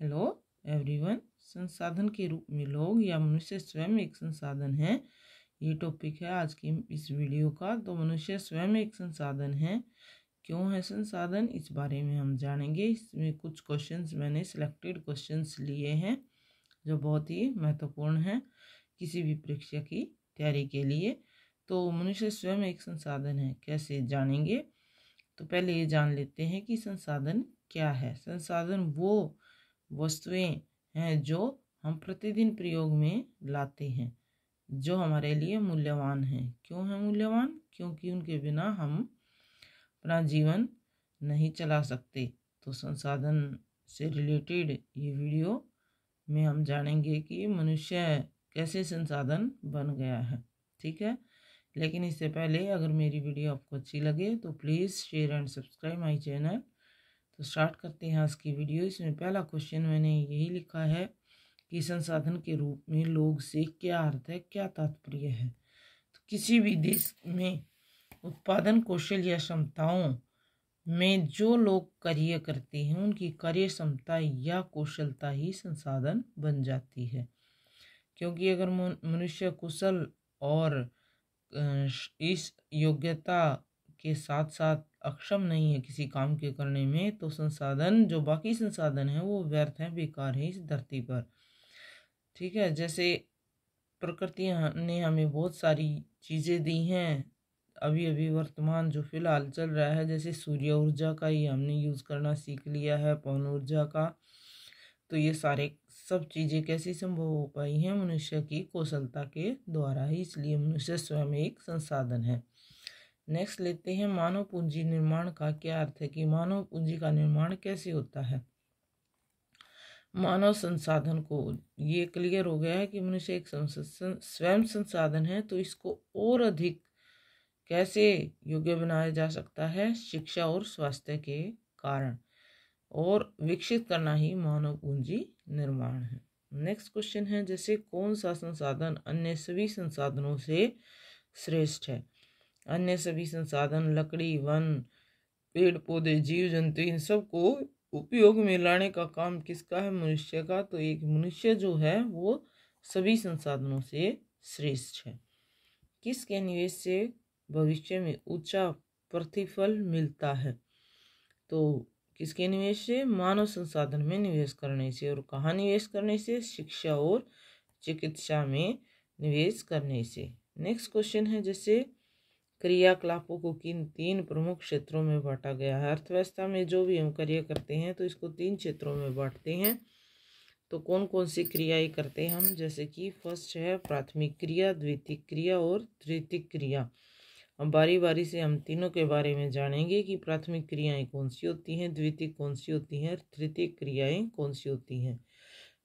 Hello everyone संसाधन के रूप में लोग या मनुष्य स्वयं एक संसाधन है। ये टॉपिक है आज की इस वीडियो का। तो मनुष्य स्वयं एक संसाधन है। क्यों है संसाधन? इस बारे में हम जानेंगे। इसमें कुछ क्वेश्चंस मैंने सिलेक्टेड क्वेश्चंस लिए हैं, जो बहुत ही महत्वपूर्ण हैं किसी भी परीक्षा की तैयारी के लिए। तो मनुष्य स्वयं एक संसाधन है, कैसे जानेंगे? तो पहले ये जान लेते हैं कि संसाधन क्या है। संसाधन वो वस्तुएँ हैं जो हम प्रतिदिन प्रयोग में लाते हैं, जो हमारे लिए मूल्यवान हैं। क्यों है मूल्यवान? क्योंकि उनके बिना हम अपना जीवन नहीं चला सकते। तो संसाधन से रिलेटेड ये वीडियो में हम जानेंगे कि मनुष्य कैसे संसाधन बन गया है, ठीक है? लेकिन इससे पहले अगर मेरी वीडियो आपको अच्छी लगे तो please share and subscribe my channel. तो स्टार्ट करते हैं आज की वीडियो। इसमें पहला क्वेश्चन मैंने यही लिखा है कि संसाधन के रूप में लोग से क्या अर्थ है, क्या तात्पर्य है? तो किसी भी देश में उत्पादन कौशल या क्षमताओं में जो लोग कार्य करते हैं, उनकी कार्य क्षमता या कौशलता ही संसाधन बन जाती है। क्योंकि अगर मनुष्य कुशल और इस योग्यता के साथ साथ अक्षम नहीं है किसी काम के करने में तो संसाधन, जो बाकी संसाधन है, वो व्यर्थ हैं, बेकार है इस धरती पर। ठीक है, जैसे प्रकृति ने हमें बहुत सारी चीज़ें दी हैं। अभी अभी वर्तमान जो फ़िलहाल चल रहा है, जैसे सूर्य ऊर्जा का ही हमने यूज़ करना सीख लिया है, पवन ऊर्जा का तो ये सारे सब चीज़ें कैसे संभव हो पाई हैं, मनुष्य की कौशलता के द्वारा ही, इसलिए मनुष्य स्वयं एक संसाधन है। नेक्स्ट लेते हैं मानव पूंजी निर्माण का क्या अर्थ है कि मानव पूंजी का निर्माण कैसे होता है? मानव संसाधन को, ये क्लियर हो गया है कि मनुष्य एक स्वयं संसाधन है तो इसको और अधिक कैसे योग्य बनाया जा सकता है? शिक्षा और स्वास्थ्य के कारण। और विकसित करना ही मानव पूंजी निर्माण है। नेक्स्ट क्वेश्चन है, जैसे कौन सा संसाधन अन्य सभी संसाधनों से श्रेष्ठ है? अन्य सभी संसाधन, लकड़ी, वन, पेड़, पौधे, जीव, जंतु, इन सबको उपयोग में लाने का काम किसका है? मनुष्य का। तो एक मनुष्य जो है, वो सभी संसाधनों से श्रेष्ठ है। किसके निवेश से भविष्य में ऊँचा प्रतिफल मिलता है? तो किसके निवेश से? मानव संसाधन में निवेश करने से। और कहाँ निवेश करने से? शिक्षा और चिकित्सा में निवेश करने से। नेक्स्ट क्वेश्चन है जैसे क्रियाकलापों को किन तीन प्रमुख क्षेत्रों में बांटा गया है? अर्थव्यवस्था में जो भी हम कार्य करते हैं तो इसको तीन क्षेत्रों में बांटते हैं। तो कौन कौन सी क्रियाएँ करते हैं हम? जैसे कि फ़र्स्ट है प्राथमिक क्रिया द्वितीय क्रिया और तृतीय क्रिया। हम बारी बारी से हम तीनों के बारे में जानेंगे कि प्राथमिक क्रियाएँ कौन सी होती हैं द्वितीय कौन सी होती हैं तृतीय क्रियाएँ कौन सी होती हैं।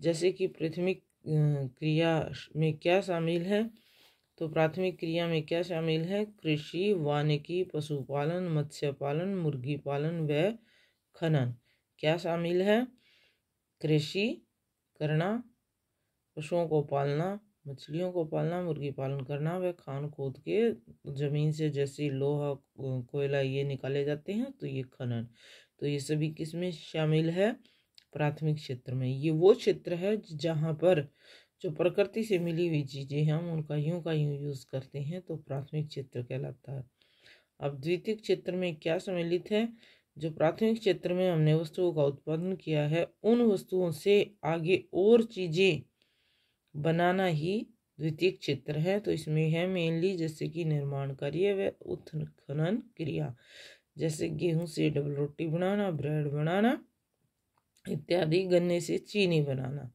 जैसे कि प्राथमिक क्रिया में क्या शामिल है? तो प्राथमिक क्रिया में क्या शामिल है? कृषि, वानिकी, पशुपालन मत्स्य पालन मुर्गी पालन व खनन। क्या शामिल है? कृषि करना, पशुओं को पालना, मछलियों को पालना मुर्गी पालन करना व खान खोद के ज़मीन से जैसे लोहा, कोयला ये निकाले जाते हैं तो ये खनन। तो ये सभी किसमें शामिल है? प्राथमिक क्षेत्र में। ये वो क्षेत्र है जहाँ पर जो प्रकृति से मिली हुई चीज़ें हैं, हम उनका यूँ का यूँ यूज़ करते हैं तो प्राथमिक क्षेत्र कहलाता है। अब द्वितीय क्षेत्र में क्या सम्मिलित है? जो प्राथमिक क्षेत्र में हमने वस्तुओं का उत्पादन किया है, उन वस्तुओं से आगे और चीज़ें बनाना ही द्वितीय क्षेत्र है। तो इसमें है मेनली जैसे कि निर्माण कार्य व उत्खनन क्रिया, जैसे गेहूँ से डबल रोटी बनाना ब्रेड बनाना, इत्यादि, गन्ने से चीनी बनाना।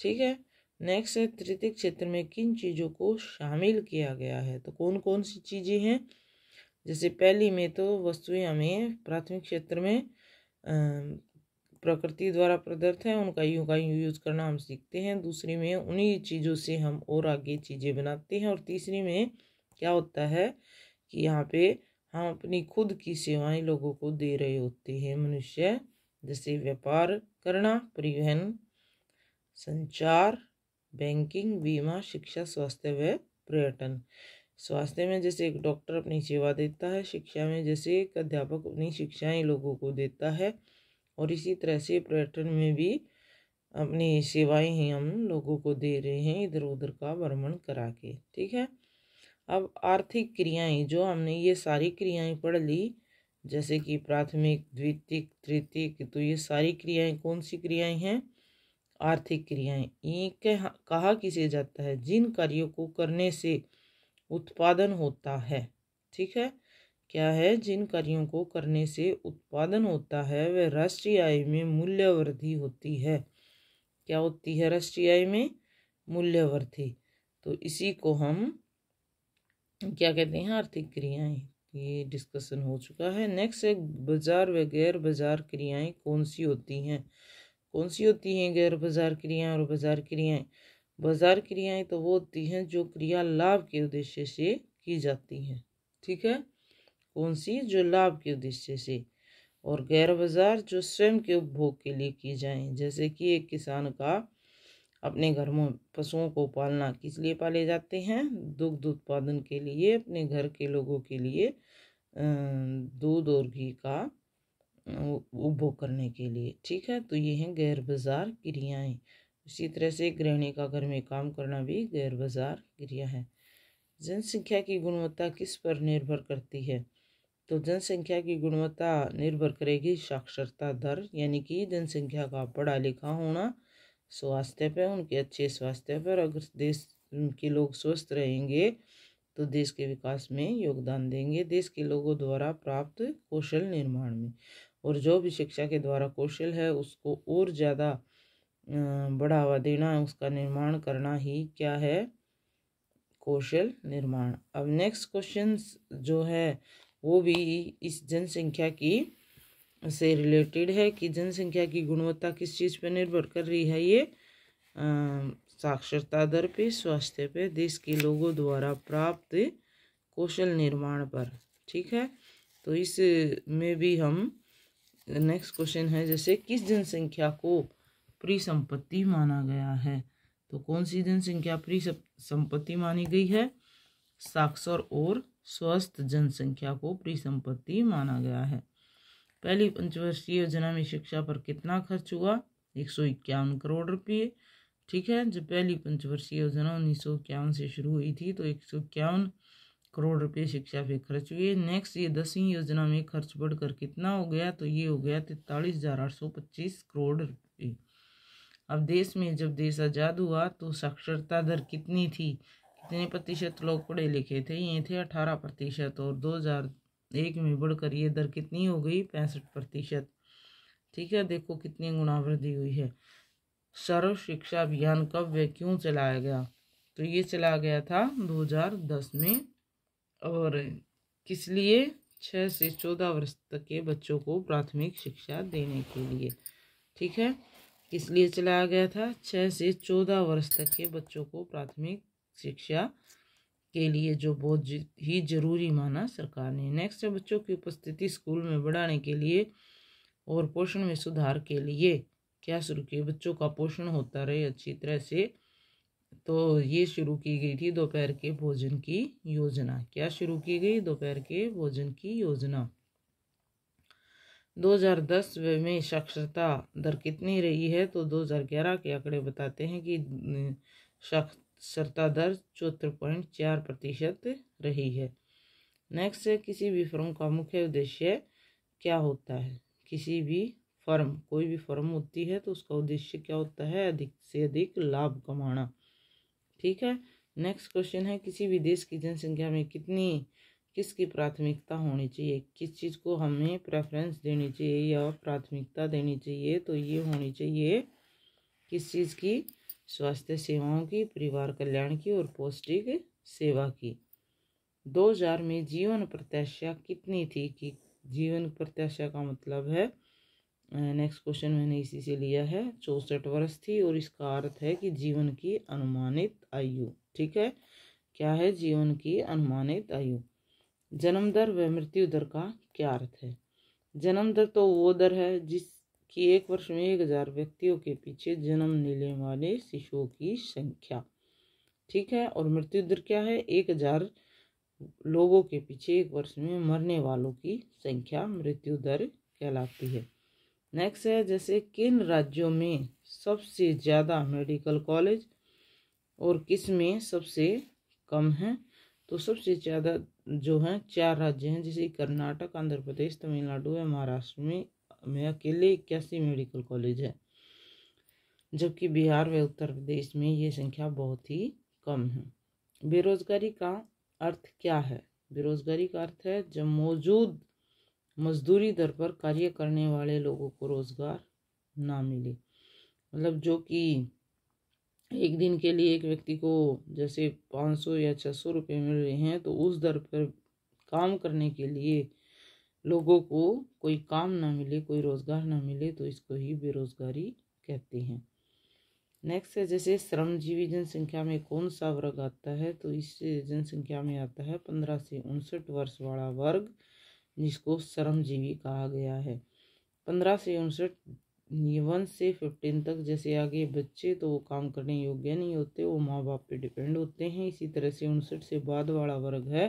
ठीक है? नेक्स्ट है तृतीय क्षेत्र में किन चीज़ों को शामिल किया गया है? तो कौन कौन सी चीज़ें हैं? जैसे पहली में तो वस्तुएँ हमें प्राथमिक क्षेत्र में प्रकृति द्वारा प्रदत्त है, उनका यूँ का यूँ यूज़ करना हम सीखते हैं। दूसरी में उन्हीं चीज़ों से हम और आगे चीज़ें बनाते हैं। और तीसरी में क्या होता है कि यहाँ पे हम अपनी खुद की सेवाएँ लोगों को दे रहे होते हैं। मनुष्य, जैसे व्यापार करना, परिवहन, संचार बैंकिंग, बीमा, शिक्षा, स्वास्थ्य व पर्यटन। स्वास्थ्य में जैसे एक डॉक्टर अपनी सेवा देता है, शिक्षा में जैसे एक अध्यापक अपनी शिक्षाएँ लोगों को देता है, और इसी तरह से पर्यटन में भी अपनी सेवाएँ ही हम लोगों को दे रहे हैं इधर उधर का भ्रमण करा के, ठीक है? अब आर्थिक क्रियाएँ, जो हमने ये सारी क्रियाएँ पढ़ ली, जैसे कि प्राथमिक द्वितीय तृतीय तो ये सारी क्रियाएँ कौन सी क्रियाएँ हैं? आर्थिक क्रियाएँ। ये कहा किसे जाता है? जिन कार्यों को करने से उत्पादन होता है। ठीक है? क्या है? जिन कार्यों को करने से उत्पादन होता है, वह राष्ट्रीय आय में मूल्य वृद्धि होती है। क्या होती है राष्ट्रीय आय में? मूल्य वृद्धि तो इसी को हम क्या कहते हैं? आर्थिक क्रियाएँ। ये डिस्कशन हो चुका है। नेक्स्ट है बाज़ार व गैर बाज़ार क्रियाएँ कौन सी होती हैं? कौन सी होती हैं गैर बाज़ार क्रियाएँ और बाज़ार क्रियाएँ? बाज़ार क्रियाएँ तो वो होती हैं जो क्रिया लाभ के उद्देश्य से की जाती हैं। ठीक है? कौन सी जो लाभ के उद्देश्य से। और गैर बाज़ार जो स्वयं के उपभोग के लिए की जाएँ, जैसे कि एक किसान का अपने घर में पशुओं को पालना किस लिए पाले जाते हैं? दुग्ध उत्पादन के लिए, अपने घर के लोगों के लिए दूध और घी का उपभोग करने के लिए। ठीक है तो ये हैं गैर बाज़ार क्रियाएँ। इसी तरह से गृहिणी का घर में काम करना भी गैर बाज़ार क्रिया है। जनसंख्या की गुणवत्ता किस पर निर्भर करती है? तो जनसंख्या की गुणवत्ता निर्भर करेगी साक्षरता दर, यानी कि जनसंख्या का पढ़ा लिखा होना, स्वास्थ्य पर उनके अच्छे स्वास्थ्य पर। अगर देश, के लोग स्वस्थ रहेंगे तो देश के विकास में योगदान देंगे। देश के लोगों द्वारा प्राप्त कौशल निर्माण में। और जो भी शिक्षा के द्वारा कौशल है, उसको और ज़्यादा बढ़ावा देना, उसका निर्माण करना ही क्या है? कौशल निर्माण। अब नेक्स्ट क्वेश्चन जो है, वो भी इस जनसंख्या की से रिलेटेड है कि जनसंख्या की गुणवत्ता किस चीज़ पर निर्भर कर रही है ये? साक्षरता दर पे, स्वास्थ्य पे, देश के लोगों द्वारा प्राप्त कौशल निर्माण पर। ठीक है? तो इस में भी हम नेक्स्ट क्वेश्चन है, जैसे किस जनसंख्या को प्रिसंपत्ति माना गया है? तो कौन सी जनसंख्या प्रिसंपत्ति मानी गई है? साक्षर और स्वस्थ जनसंख्या को प्रिसंपत्ति माना गया है। पहली पंचवर्षीय योजना में शिक्षा पर कितना खर्च हुआ? एक सौ इक्यावन करोड़ रुपये। ठीक है जब पहली पंचवर्षीय योजना उन्नीस सौ इक्यावन से शुरू हुई थी तो एक सौ इक्यावन करोड़ रुपये शिक्षा पे खर्च हुए। नेक्स्ट ये दसवीं योजना में खर्च बढ़कर कितना हो गया? तो ये हो गया तैतालीस हज़ार आठ सौ पच्चीस करोड़ रुपये। अब देश में जब देश आज़ाद हुआ तो साक्षरता दर कितनी थी? कितने प्रतिशत लोग पढ़े लिखे थे? ये थे अठारह प्रतिशत और दो हज़ार एक में बढ़कर ये दर कितनी हो गई? पैंसठ प्रतिशत। ठीक है, देखो कितनी गुणा वृद्धि हुई है। सर्व शिक्षा अभियान कब व क्यों चलाया गया? तो ये चलाया गया था 2010 में। और किस लिए? छः से चौदह वर्ष तक के बच्चों को प्राथमिक शिक्षा देने के लिए। ठीक है? किस लिए चलाया गया था? छः से चौदह वर्ष तक के बच्चों को प्राथमिक शिक्षा के लिए, जो बहुत ही ज़रूरी माना सरकार ने। नेक्स्ट है बच्चों की उपस्थिति स्कूल में बढ़ाने के लिए और पोषण में सुधार के लिए। क्या शुरू किए? बच्चों का पोषण होता रहे अच्छी तरह से तो ये शुरू की गई थी दोपहर के भोजन की योजना। क्या शुरू की गई? दोपहर के भोजन की योजना। 2010 में साक्षरता दर कितनी रही है? तो 2011 के आंकड़े बताते हैं कि साक्षरता दर चौहत्तर पॉइंट चार प्रतिशत रही है। नेक्स्ट है किसी भी फर्म का मुख्य उद्देश्य क्या होता है? किसी भी फर्म, कोई भी फर्म होती है तो उसका उद्देश्य क्या होता है? अधिक से अधिक लाभ कमाना। ठीक है? नेक्स्ट क्वेश्चन है, किसी भी देश की जनसंख्या में कितनी, किसकी प्राथमिकता होनी चाहिए? किस चीज़ को हमें प्रेफरेंस देनी चाहिए या प्राथमिकता देनी चाहिए? तो ये होनी चाहिए किस चीज़ की? स्वास्थ्य सेवाओं की, परिवार कल्याण की और पौष्टिक सेवा की। 2000 में जीवन प्रत्याशा कितनी थी? कि जीवन प्रत्याशा का मतलब है नेक्स्ट क्वेश्चन मैंने इसी से लिया है। चौसठ वर्ष थी और इसका अर्थ है कि जीवन की अनुमानित आयु, ठीक है? क्या है जीवन की अनुमानित आयु? जन्म दर व मृत्यु दर का क्या अर्थ है? जन्म दर तो वो दर है जिस कि एक वर्ष में एक हज़ार व्यक्तियों के पीछे जन्म लेने वाले शिशुओं की संख्या, ठीक है? और मृत्यु दर क्या है? एक हज़ार लोगों के पीछे एक वर्ष में मरने वालों की संख्या मृत्यु दर कहलाती है। नेक्स्ट है, जैसे किन राज्यों में सबसे ज़्यादा मेडिकल कॉलेज और किसमें सबसे कम है? तो सबसे ज़्यादा जो हैं, चार राज्य हैं, जैसे कर्नाटक, आंध्र प्रदेश, तमिलनाडु या महाराष्ट्र में में अकेले इक्यासी मेडिकल कॉलेज है। जबकि बिहार व उत्तर प्रदेश में ये संख्या बहुत ही कम है। बेरोजगारी का अर्थ क्या है? बेरोजगारी का अर्थ है, जब मौजूद मजदूरी दर पर कार्य करने वाले लोगों को रोज़गार ना मिले। मतलब जो कि एक दिन के लिए एक व्यक्ति को जैसे पाँच सौ या छः सौ रुपये मिल रहे हैं तो उस दर पर काम करने के लिए लोगों को कोई काम ना मिले, कोई रोज़गार ना मिले तो इसको ही बेरोज़गारी कहते हैं। नेक्स्ट है, जैसे श्रमजीवी जनसंख्या में कौन सा वर्ग आता है तो इस जनसंख्या में आता है पंद्रह से उनसठ वर्ष वाला वर्ग। जिसको श्रमजीवी कहा गया है। पंद्रह से उनसठ, वन से फिफ्टीन तक जैसे आगे बच्चे तो वो काम करने योग्य नहीं होते, वो माँ बाप पे डिपेंड होते हैं। इसी तरह से उनसठ से बाद वाला वर्ग है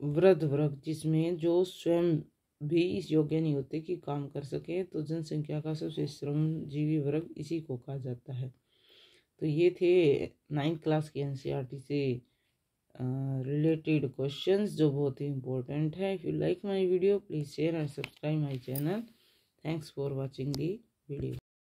वृद्ध वर्ग, जिसमें जो स्वयं भी इस योग्य नहीं होते कि काम कर सके तो जनसंख्या का सबसे श्रमजीवी वर्ग इसी को कहा जाता है। तो ये थे नाइन्थ क्लास के एन से रिलेटेड क्वेश्चंस जो बहुत ही इंपॉर्टेंट है। If you like my video please share and subscribe my channel thanks for watching the video